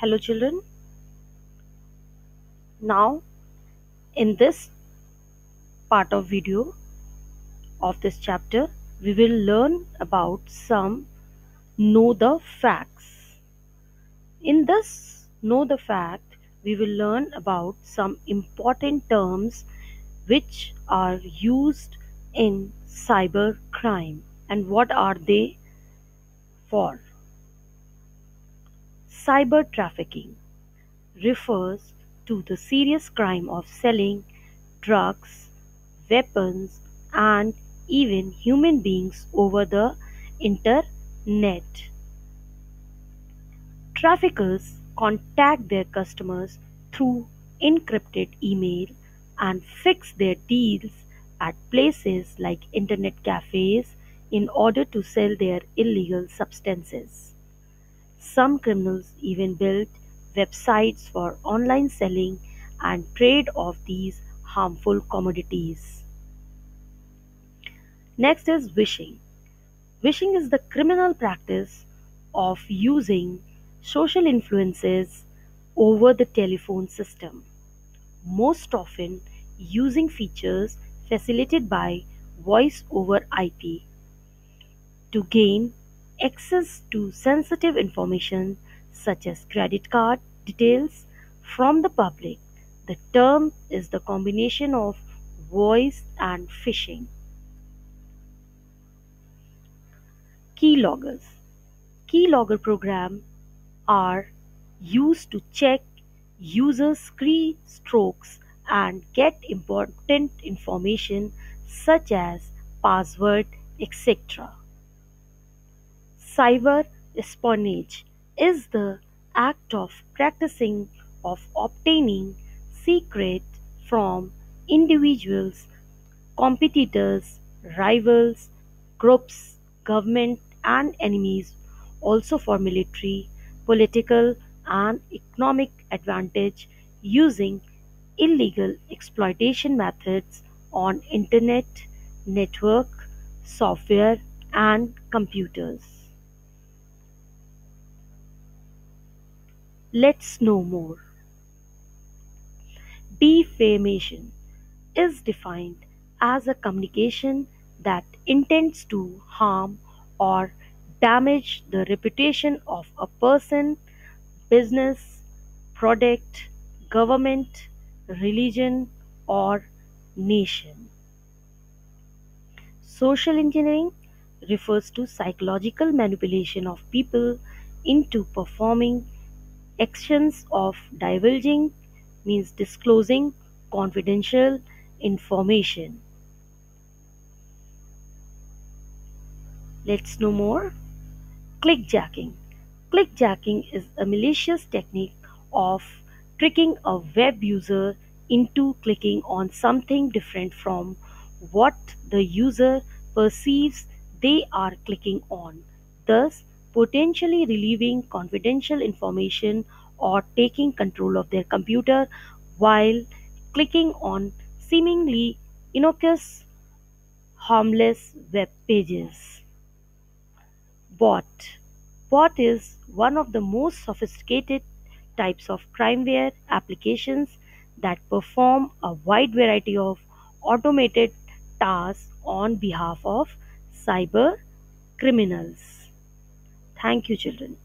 Hello children. Now in this part of video of this chapter we will learn about some know the facts. In this know the fact we will learn about some important terms which are used in cyber crime and what are they for. Cyber trafficking refers to the serious crime of selling drugs, weapons, and even human beings over the internet. Traffickers contact their customers through encrypted email and fix their deals at places like internet cafes in order to sell their illegal substances. Some criminals even build websites for online selling and trade of these harmful commodities. Next is vishing. Vishing is the criminal practice of using social influences over the telephone system, most often using features facilitated by voice over IP to gain access to sensitive information such as credit card details from the public. The term is the combination of voice and phishing. Keyloggers. Keylogger programs are used to check users' keystrokes and get important information such as password, etc. Cyber espionage is the act of practicing of obtaining secret from individuals, competitors, rivals, groups, government and enemies also for military, political and economic advantage using illegal exploitation methods on internet, network, software and computers. Let's know more. Defamation is defined as a communication that intends to harm or damage the reputation of a person, business, product, government, religion, or nation. Social engineering refers to psychological manipulation of people into performing actions of divulging means disclosing confidential information. Let's know more. Clickjacking. Clickjacking is a malicious technique of tricking a web user into clicking on something different from what the user perceives they are clicking on, thus potentially relieving confidential information or taking control of their computer while clicking on seemingly innocuous, harmless web pages. Bot Bot is one of the most sophisticated types of crimeware applications that perform a wide variety of automated tasks on behalf of cyber criminals. Thank you, children.